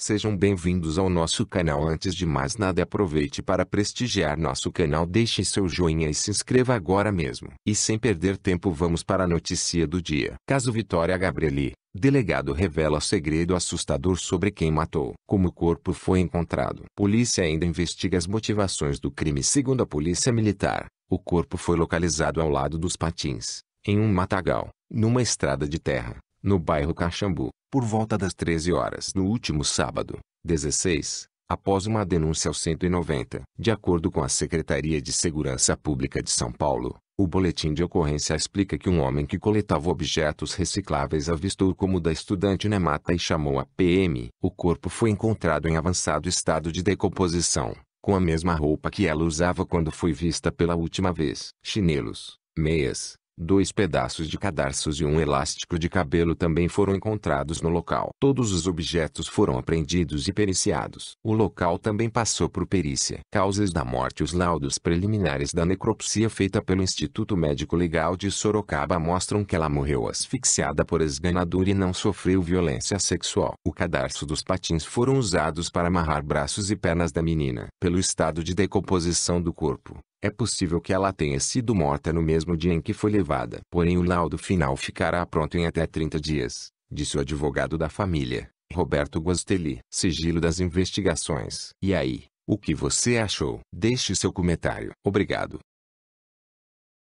Sejam bem-vindos ao nosso canal. Antes de mais nada, aproveite para prestigiar nosso canal, deixe seu joinha e se inscreva agora mesmo. E sem perder tempo, vamos para a notícia do dia. Caso Vitória Gabrieli, delegado revela segredo assustador sobre quem matou. Como o corpo foi encontrado. Polícia ainda investiga as motivações do crime. Segundo a Polícia Militar, o corpo foi localizado ao lado dos patins, em um matagal, numa estrada de terra no bairro Caxambu, por volta das 13 horas no último sábado, 16, após uma denúncia ao 190. De acordo com a Secretaria de Segurança Pública de São Paulo, o boletim de ocorrência explica que um homem que coletava objetos recicláveis avistou como da estudante Nemata e chamou a PM. O corpo foi encontrado em avançado estado de decomposição, com a mesma roupa que ela usava quando foi vista pela última vez. Chinelos, meias, Dois pedaços de cadarços e um elástico de cabelo também foram encontrados no local. Todos os objetos foram apreendidos e periciados. O local também passou por perícia. Causas da morte Os laudos preliminares da necropsia feita pelo Instituto Médico Legal de Sorocaba mostram que ela morreu asfixiada por esganadura e não sofreu violência sexual. O cadarço dos patins foram usados para amarrar braços e pernas da menina. Pelo estado de decomposição do corpo, é possível que ela tenha sido morta no mesmo dia em que foi levada. Porém o laudo final ficará pronto em até 30 dias, disse o advogado da família, Roberto Guastelli. Sigilo das investigações. E aí, o que você achou? Deixe seu comentário. Obrigado.